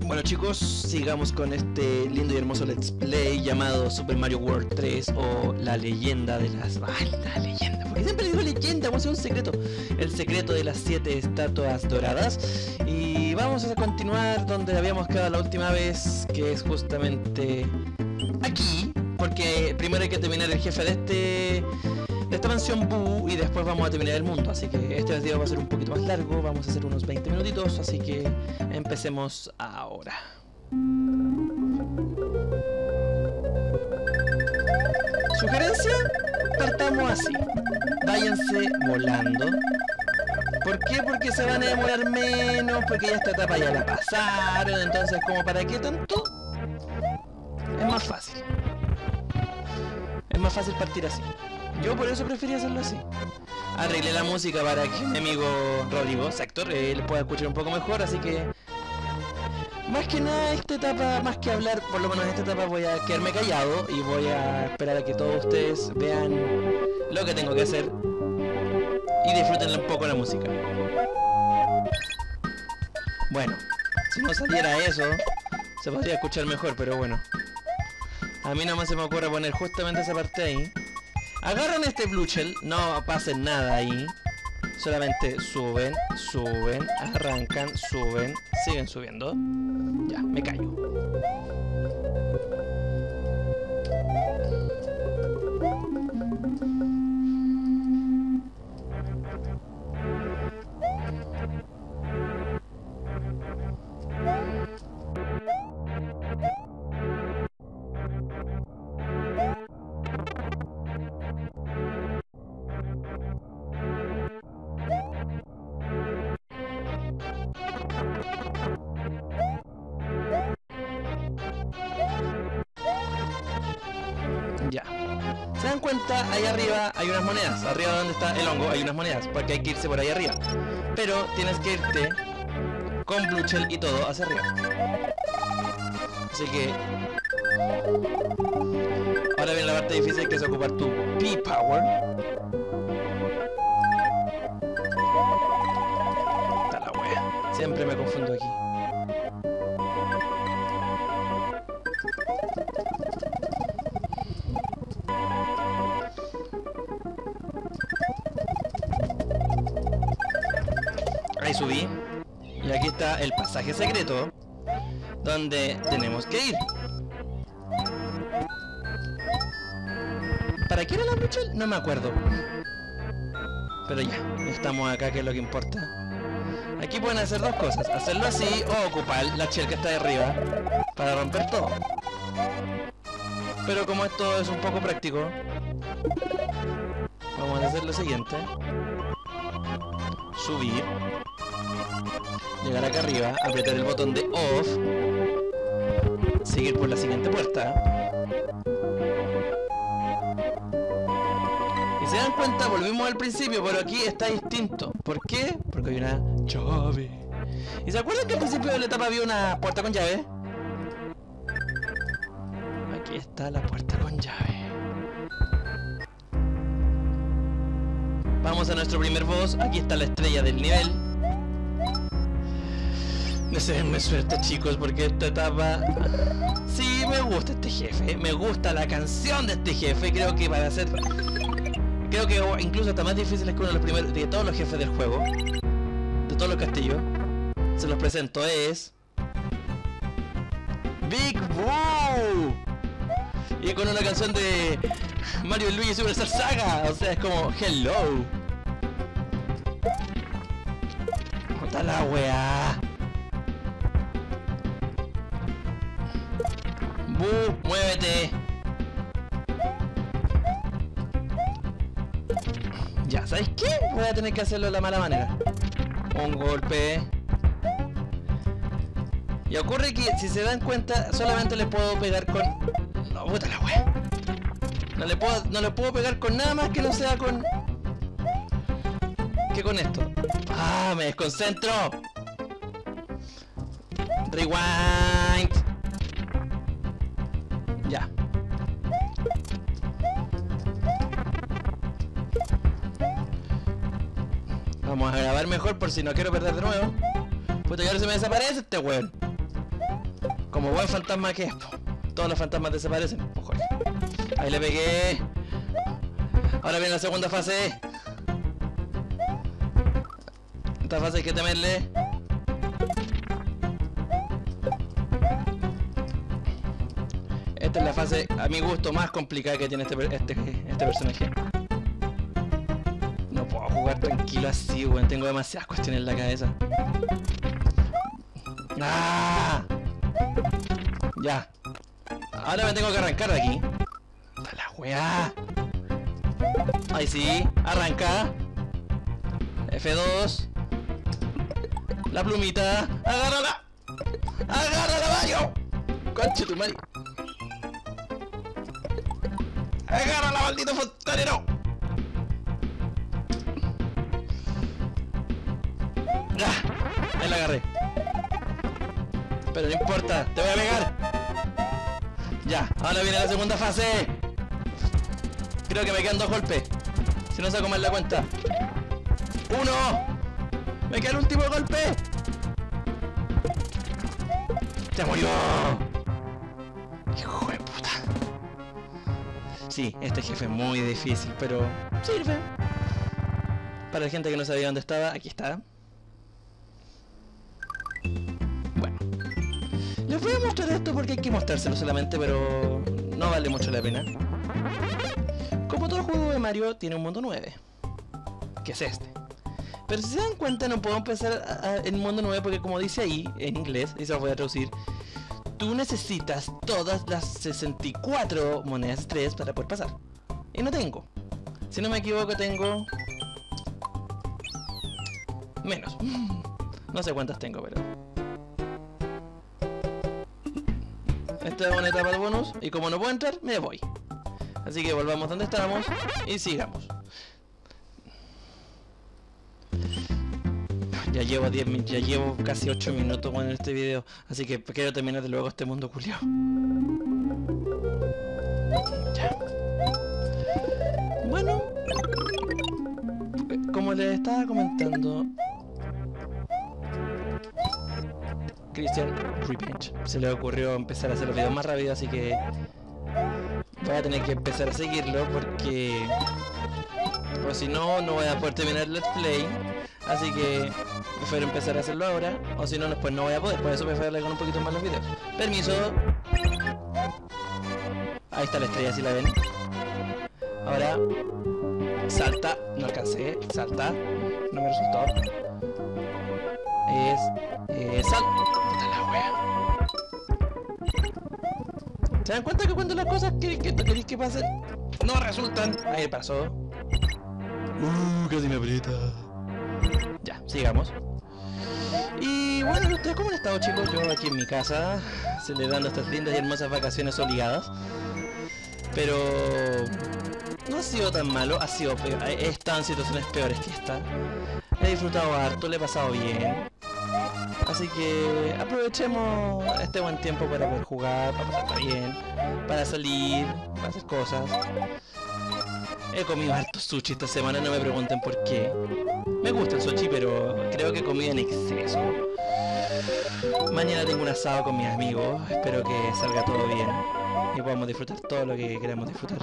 Bueno chicos, sigamos con este lindo y hermoso let's play llamado Super Mario World 3 o la leyenda de las... ¡Ay, la leyenda! Porque siempre digo leyenda, como si un secreto. El secreto de las siete estatuas doradas. Y vamos a continuar donde habíamos quedado la última vez, que es justamente aquí. Porque primero hay que terminar el jefe de este esta mansión Boo y después vamos a terminar el mundo. Así que este video va a ser un poquito más largo, vamos a hacer unos 20 minutitos, así que empecemos ahora. Sugerencia, partamos así. Váyanse volando. ¿Por qué? Porque se van a demorar menos, porque ya esta etapa ya la pasaron, entonces como para qué tanto, es más fácil. Es más fácil partir así. Yo por eso prefería hacerlo así. Arreglé la música para que mi amigo Rodrigo, Sector, él pueda escuchar un poco mejor, así que... Más que nada esta etapa, más que hablar, por lo menos en esta etapa voy a quedarme callado y voy a esperar a que todos ustedes vean lo que tengo que hacer y disfruten un poco la música. Bueno, si no saliera eso, se podría escuchar mejor, pero bueno. A mí nomás se me ocurre poner justamente esa parte ahí. Agarran este Blue Shell, no pasen nada ahí. Solamente suben, suben, arrancan, suben, siguen subiendo. Ya, me callo. Dan cuenta? Ahí arriba hay unas monedas. Arriba donde está el hongo hay unas monedas. Porque hay que irse por ahí arriba. Pero tienes que irte con Blue Shell y todo hacia arriba. Así que... Ahora viene la parte difícil que es ocupar tu P-Power. Siempre me confundo aquí. El pasaje secreto. Donde tenemos que ir. ¿Para qué era la lucha? No me acuerdo. Pero ya, estamos acá que es lo que importa. Aquí pueden hacer dos cosas. Hacerlo así o ocupar la shell que está de arriba. Para romper todo. Pero como esto es un poco práctico. Vamos a hacer lo siguiente. Subir llegar acá arriba, apretar el botón de off, seguir por la siguiente puerta. Y se dan cuenta, volvimos al principio, pero aquí está distinto. ¿Por qué? Porque hay una llave. ¿Y se acuerdan que al principio de la etapa había una puerta con llave? Aquí está la puerta con llave. Vamos a nuestro primer boss. Aquí está la estrella del nivel. Deseenme suerte chicos porque esta etapa... Sí, me gusta este jefe, me gusta la canción de este jefe, creo que para ser... Creo que incluso está más difícil que uno de los primeros de todos los jefes del juego. De todos los castillos. Se los presento, es... Big Boo. Y con una canción de Mario y Luigi Superstar Saga, o sea, es como Hello. Puta la weá. ¡Muévete! Ya, ¿sabes qué? Voy a tener que hacerlo de la mala manera. Un golpe. Y ocurre que, si se dan cuenta, solamente le puedo pegar con... No, puta la wea. No le puedo, no le puedo pegar con nada más que no sea con... Que con esto. ¡Ah! ¡Me desconcentro! Rewind. A grabar mejor por si no quiero perder de nuevo. Puta, que ahora se me desaparece este weón. Como buen fantasma que es. Todos los fantasmas desaparecen. Ahí. Le pegué. Ahora viene la segunda fase. Esta fase hay que temerle. Esta es la fase, a mi gusto, más complicada que tiene este, este, este personaje. Jugar tranquilo así, weón. Tengo demasiadas cuestiones en la cabeza. ¡Ah! Ya. Ahora me tengo que arrancar de aquí. ¡A la weá! Ahí sí, arranca. F2. La plumita. ¡Agárrala! ¡Agárrala, Mario! ¡Conche tu madre! ¡Agárrala, maldito fontanero! ¡Ah! La agarré. Pero no importa, te voy a pegar. Ya, ahora viene la segunda fase. Creo que me quedan dos golpes. Si no saco mal la cuenta. ¡Uno! ¡Me queda el último golpe! ¡Se murió! ¡Hijo de puta! Sí, este jefe es muy difícil, pero sirve. Para la gente que no sabía dónde estaba, aquí está. Hay que mostrárselo solamente, pero no vale mucho la pena. Como todo juego de Mario, tiene un mundo 9. Que es este. Pero si se dan cuenta, no puedo empezar en mundo 9 porque como dice ahí, en inglés, y se lo voy a traducir, tú necesitas todas las 64 monedas estrellas para poder pasar. Y no tengo. Si no me equivoco, tengo... Menos. No sé cuántas tengo, pero... Esta es una etapa de bonus y como no puedo entrar, me voy. Así que volvamos donde estábamos y sigamos. Ya llevo 10 min- ya llevo casi 8 minutos con este video, así que quiero terminar de luego este mundo culiao. Ya. Bueno, como les estaba comentando, Christian Revenge se le ocurrió empezar a hacer los videos más rápido, así que voy a tener que empezar a seguirlo porque o si no, no voy a poder terminar el Let's Play. Así que prefiero empezar a hacerlo ahora. O si no, después no voy a poder. Por eso prefiero alargar un poquito más los videos. Permiso. Ahí está la estrella, si la ven. Ahora. Salta. No alcancé. Salta. No me resultó. Es. Eh, sal. Puta la wea. ¿Se dan cuenta que cuando las cosas que, que tú queréis que pasen no resultan? Ahí pasó. Uh, casi me aprieta. Ya, sigamos. Y bueno, ¿y ¿ustedes cómo han estado chicos? Yo aquí en mi casa, celebrando estas lindas y hermosas vacaciones obligadas. Pero no ha sido tan malo, ha sido peor. He estado en situaciones peores que esta. He disfrutado harto, le he pasado bien. Así que aprovechemos este buen tiempo para poder jugar, para pasarla bien, para salir, para hacer cosas. He comido harto sushi esta semana, no me pregunten por qué. Me gusta el sushi, pero creo que he comido en exceso. Mañana tengo un asado con mis amigos, espero que salga todo bien y podamos disfrutar todo lo que queramos disfrutar.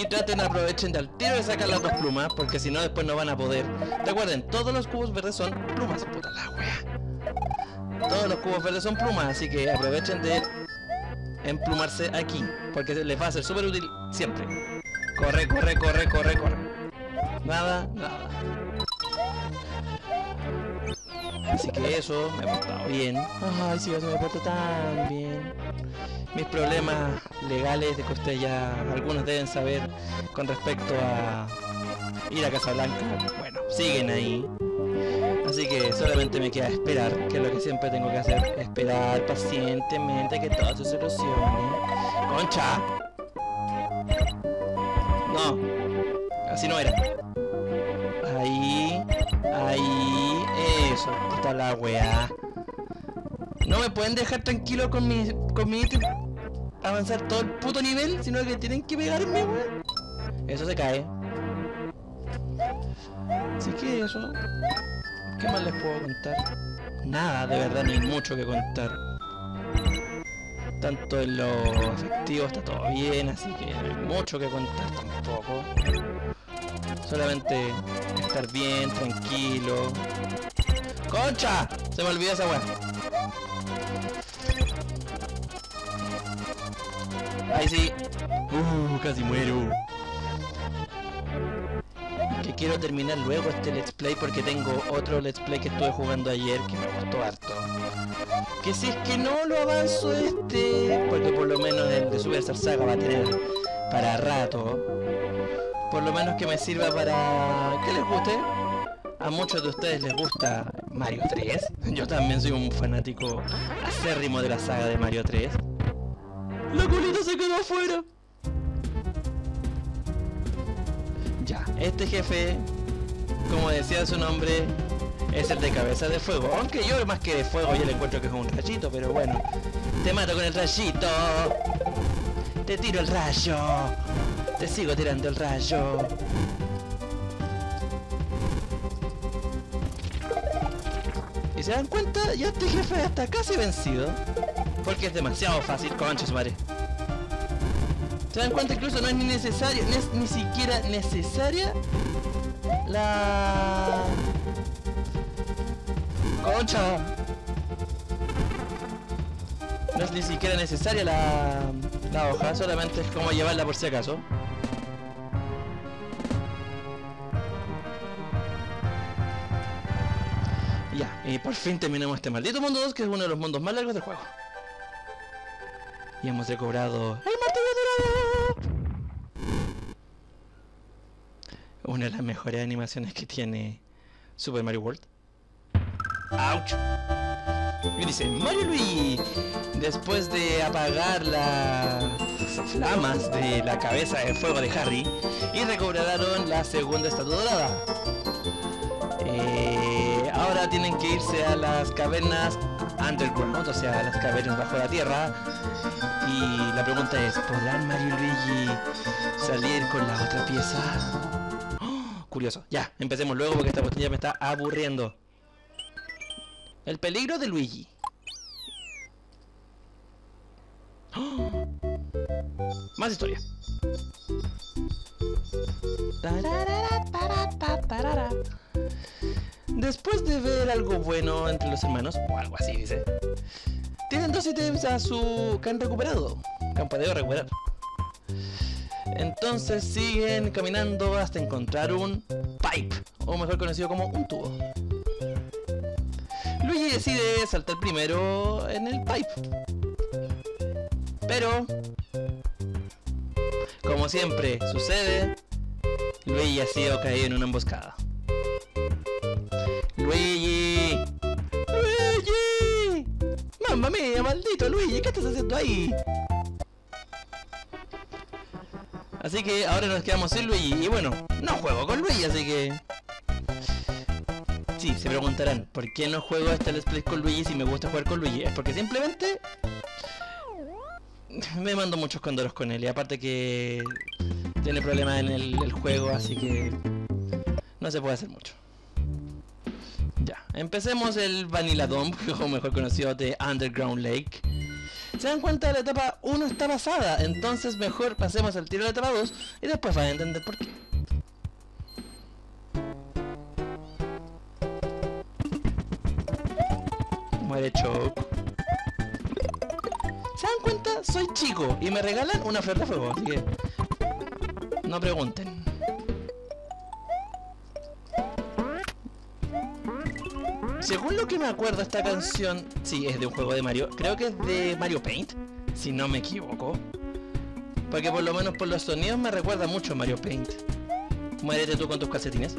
Aquí traten, aprovechen del tiro de sacar las dos plumas, porque si no después no van a poder. Recuerden, todos los cubos verdes son plumas, puta la wea. Todos los cubos verdes son plumas, así que aprovechen de emplumarse aquí, porque les va a ser súper útil siempre. Corre, corre, corre, corre, corre. Nada, nada. Así que eso, me he portado bien. Ay, si yo se me porto tan bien. Mis problemas legales de que ustedes ya algunos deben saber con respecto a ir a Casablanca, bueno, siguen ahí. Así que solamente me queda esperar, que es lo que siempre tengo que hacer, esperar pacientemente que todo se solucione. ¡Concha! No, así no era. Ahí, ahí, eso, está la weá. No me pueden dejar tranquilo con mi, con mi avanzar todo el puto nivel, sino que tienen que pegarme, weón. Eso se cae. Así que eso. ¿Qué más les puedo contar? nada, de verdad hay mucho que contar. Tanto en lo efectivo está todo bien, así que no hay mucho que contar tampoco. Solamente estar bien, tranquilo. ¡Concha! Se me olvidó esa weá. Ahí sí. Uh, casi muero. Que quiero terminar luego este Let's Play porque tengo otro Let's Play que estuve jugando ayer que me gustó harto. Que si es que no lo avanzo este, porque por lo menos el de Super Star Saga va a tener para rato. Por lo menos que me sirva para que les guste. A muchos de ustedes les gusta Mario 3. Yo también soy un fanático acérrimo de la saga de Mario 3. La afuera. Ya, este jefe, como decía su nombre, es el de cabeza de fuego. Aunque yo más que de fuego yo le encuentro que es un rayito, pero bueno. Te mato con el rayito. Te tiro el rayo. Te sigo tirando el rayo. Y se dan cuenta, ya este jefe está casi vencido. Porque es demasiado fácil, concha su madre. Se dan cuenta incluso no es ni necesario, no es ni siquiera necesaria la... Concha. No es ni siquiera necesaria la, la hoja, solamente es como llevarla por si acaso. Ya, y por fin terminamos este maldito mundo 2, que es uno de los mundos más largos del juego. Y hemos recobrado Una de las mejores animaciones que tiene Super Mario World. ¡Auch! Y dice, Mario Luigi, después de apagar las flamas de la cabeza de fuego de Harry, y recobraron la segunda estatua dorada. Eh, ahora tienen que irse a las cavernas underground, o sea, a las cavernas bajo la tierra. Y la pregunta es, ¿podrán Mario y Luigi salir con la otra pieza? Curioso. Ya, empecemos luego porque esta ya me está aburriendo. El peligro de Luigi. ¡Oh! Más historia. Después de ver algo bueno entre los hermanos, o algo así dice, tienen dos ítems a su que han recuperado, que han podido recuperar. Entonces siguen caminando hasta encontrar un pipe, o mejor conocido como un tubo. Luigi decide saltar primero en el pipe. Pero, como siempre sucede, Luigi ha sido caído en una emboscada. Luigi. Luigi. Mamma mía, maldito Luigi, ¿qué estás haciendo ahí? Así que ahora nos quedamos sin Luigi. Y bueno, no juego con Luigi, así que... Sí, se preguntarán, ¿por qué no juego este Let's Play con Luigi si me gusta jugar con Luigi? Es porque simplemente... Me mando muchos condoros con él y aparte que... Tiene problemas en el, juego, así que... No se puede hacer mucho. Ya, empecemos el Vanilla Dome, o mejor conocido de Underground Lake. Se dan cuenta, la etapa 1 está pasada, entonces mejor pasemos al tiro de la etapa 2 y después van a entender por qué. Muere Choc. ¿Se dan cuenta? Soy chico y me regalan una flor de fuego, así que... No pregunten. Según lo que me acuerdo, esta canción, sí, es de un juego de Mario. Creo que es de Mario Paint, si no me equivoco. Porque por lo menos por los sonidos me recuerda mucho a Mario Paint. Muérete tú con tus calcetines.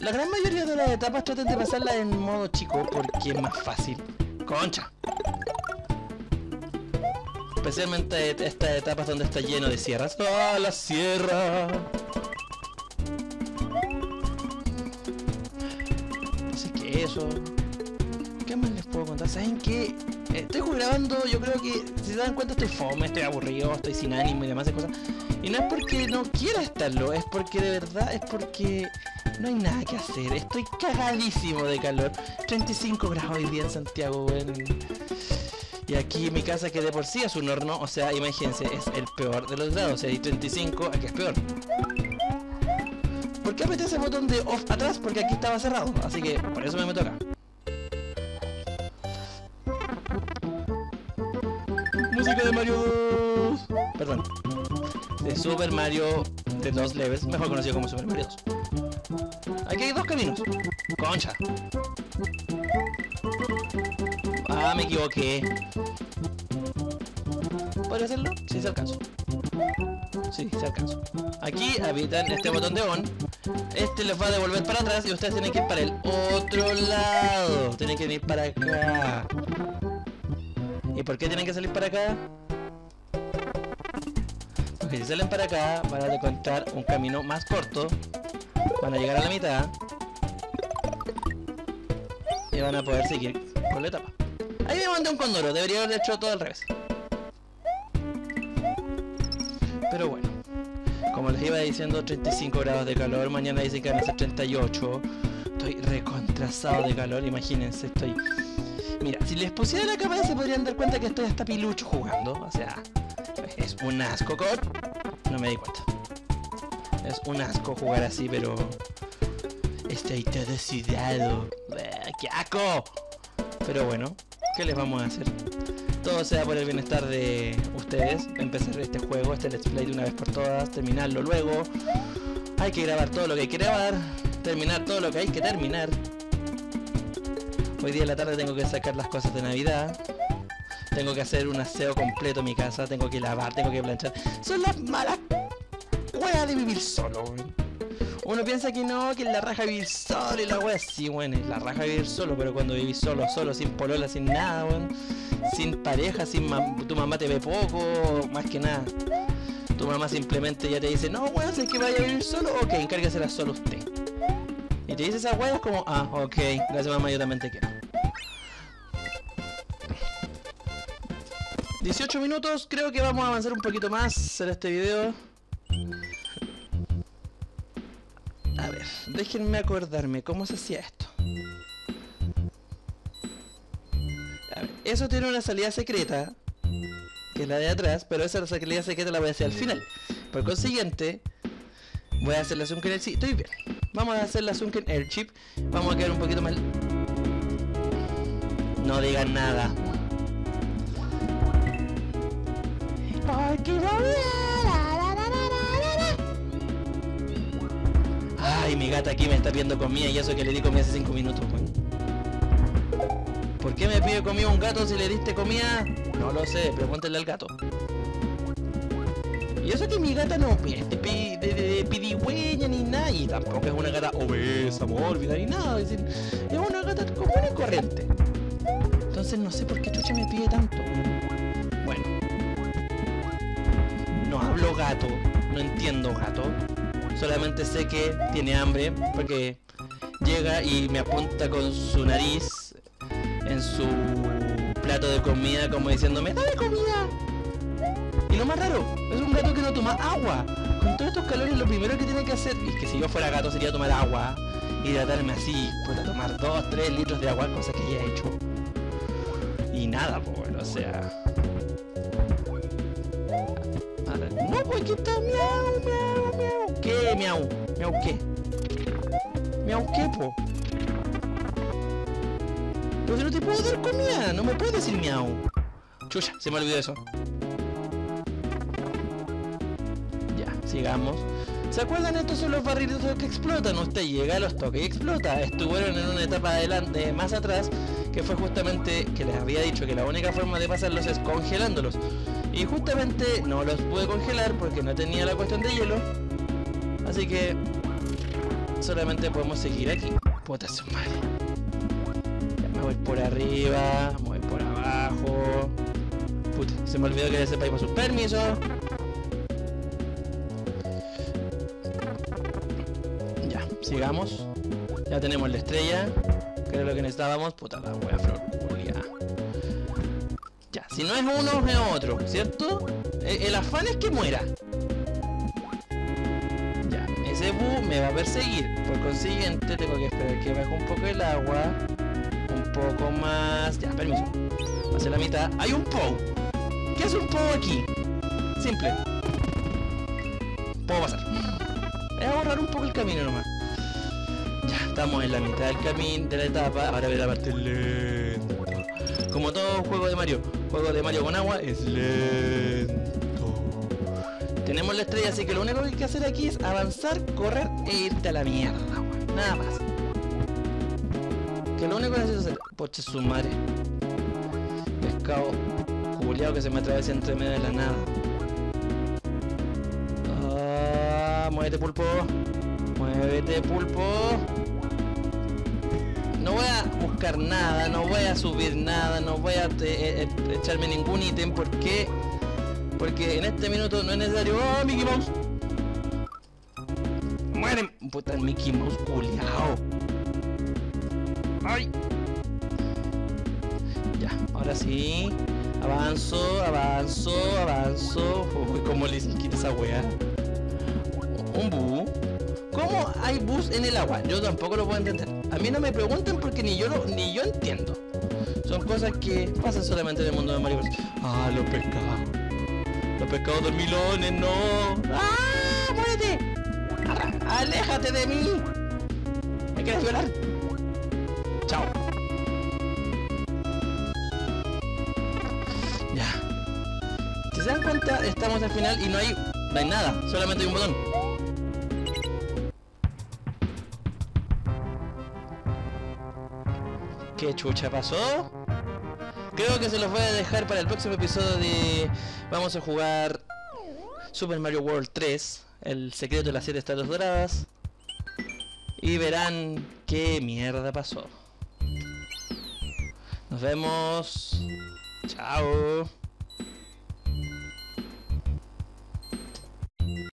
La gran mayoría de las etapas traten de pasarlas en modo chico porque es más fácil. Concha. Especialmente estas etapas donde está lleno de sierras. ¡Ah, la sierra! ¿Qué más les puedo contar? ¿Saben qué? Estoy grabando, yo creo que si se dan cuenta estoy fome, estoy aburrido, estoy sin ánimo y demás de cosas. Y no es porque no quiera estarlo, es porque de verdad, es porque No hay nada que hacer. Estoy cagadísimo de calor. 35 grados hoy día en Santiago, weón. Y aquí mi casa que de por sí es un horno, o sea, imagínense, es el peor de los grados. Si hay 35, aquí es peor. ¿Por qué apreté ese botón de off atrás? Porque aquí estaba cerrado, así que por eso me meto acá. Música de Mario 2. Perdón. De Super Mario de dos leves, mejor conocido como Super Mario 2. Aquí hay dos caminos. Concha. Ah, me equivoqué. ¿Podría hacerlo? Sí, se alcanzo. Sí, se alcanzo. Aquí habitan este botón de on. Este les va a devolver para atrás y ustedes tienen que ir para el otro lado. Tienen que ir para acá. ¿Y por qué tienen que salir para acá? Porque si salen para acá van a encontrar un camino más corto. Van a llegar a la mitad. Y van a poder seguir con la etapa. Ahí me mandé un condoro, debería haber hecho todo al revés. Pero bueno, iba diciendo, 35 grados de calor, mañana dicen que van a ser 38. Estoy recontrasado de calor, imagínense, estoy... Mira, si les pusiera la cámara se podrían dar cuenta que estoy hasta pilucho jugando. O sea, es un asco, ¿cor? No me di cuenta. Es un asco jugar así, pero... Estoy todo sudado. ¡Qué asco! Pero bueno, ¿qué les vamos a hacer? Todo sea por el bienestar de ustedes. Empezar este juego, este let's play de una vez por todas, terminarlo luego. Hay que grabar todo lo que hay que grabar, terminar todo lo que hay que terminar. Hoy día en la tarde tengo que sacar las cosas de Navidad. Tengo que hacer un aseo completo en mi casa, tengo que lavar, tengo que planchar. Son las malas weas de vivir solo, uno piensa que no, que es la raja vivir solo y la wea. Sí, bueno, es la raja vivir solo, pero cuando vivís solo, solo, sin polola, sin nada, weón. Sin pareja, sin tu mamá te ve poco, más que nada. Tu mamá simplemente ya te dice, no, weón, si es que vaya a vivir solo, ok, encárguesela solo usted. Y te dice esa wea, es como, ah, ok, gracias mamá, yo también te quiero. 18 minutos, creo que vamos a avanzar un poquito más en este video. Déjenme acordarme cómo se hacía esto. Eso tiene una salida secreta, que es la de atrás, pero esa salida secreta la voy a hacer al final. Por consiguiente, voy a hacer la Sunken Air Estoy bien. Vamos a hacer la Sunken Airchip. Vamos a quedar un poquito más... No digan nada. Porque Ay, mi gata aquí me está pidiendo comida y eso que le di comida hace 5 minutos, weón. ¿Por qué me pide comida un gato si le diste comida? No lo sé, pregúntale al gato. Y eso que mi gata no es de, pidigüeña ni nada, y tampoco es una gata obesa, mórbida ni nada, es una gata común y corriente. Entonces no sé por qué chucha me pide tanto. Bueno. No hablo gato, no entiendo gato. Solamente sé que tiene hambre porque llega y me apunta con su nariz en su plato de comida como diciéndome ¡Dame comida! Y lo más raro, es un gato que no toma agua. Con todos estos calores lo primero que tiene que hacer, y es que si yo fuera gato sería tomar agua, hidratarme así, pues tomar 2, 3 litros de agua, cosa que ya he hecho. Y nada, pues o sea... No, pues aquí está miau, miau, ¿Qué, miau? ¿Miau qué? ¿Miau qué, po? Pero si no te puedo dar comida, no me puedes decir miau. Chucha, se me olvidó eso. Ya, sigamos. ¿Se acuerdan? Estos son los barriles que explotan. Usted llega, los toca y explota. Estuvieron en una etapa adelante, más atrás, que fue justamente que les había dicho que la única forma de pasarlos es congelándolos. Y justamente no los pude congelar porque no tenía la cuestión de hielo. Así que solamente podemos seguir aquí. Puta su madre. me voy por arriba, me voy por abajo. Puta, se me olvidó que ese país sus permisos. Ya, sigamos. Ya tenemos la estrella. Que era lo que necesitábamos. Puta la wea flor. Si no es uno, es otro, ¿cierto? E, el afán es que muera. Me va a perseguir. Por consiguiente, tengo que esperar que baje un poco el agua. Un poco más. Ya, permiso. Hacia la mitad. ¡Hay un POW! ¿Qué hace un POW aquí? Simple. Puedo pasar. Voy a ahorrar un poco el camino nomás. Ya, estamos en la mitad del camino, de la etapa. Ahora ve la parte lenta. Como todo juego de Mario. Juego de Mario con agua es lento. Tenemos la estrella, así que lo único que hay que hacer aquí es avanzar, correr e irte a la mierda, weón. Nada más. Que lo único que necesito hacer... Poche su madre. Pescado culiado que se me atraviesa entre medio de la nada. Ah, muévete pulpo. Muévete pulpo. No voy a buscar nada, no voy a subir nada, no voy a eh, eh, echarme ningún ítem porque porque en este minuto no es necesario. ¡Oh, Mickey Mouse! ¡Muere! Puta, Mickey Mouse culiao. ¡Ay! Ya, ahora sí. Avanzo, avanzo, avanzo. Uy, ¿cómo le quita esa wea? Un bu. ¿Cómo hay bus en el agua? Yo tampoco lo puedo entender. A mí no me pregunten porque ni yo lo, ni yo entiendo. Son cosas que pasan solamente en el mundo de Mario Bros. Ah, los pescados. Los pescados dormilones, no. ¡Ah! ¡Muérete! ¡Aléjate de mí! ¿Me quieres violar? Chao. Ya. Si se dan cuenta, estamos al final y no hay, no hay nada. Solamente hay un botón. ¿Qué chucha pasó? Creo que se los voy a dejar para el próximo episodio de... Vamos a jugar Super Mario World 3, el secreto de las 7 estatuas doradas. Y verán qué mierda pasó. Nos vemos. Chao.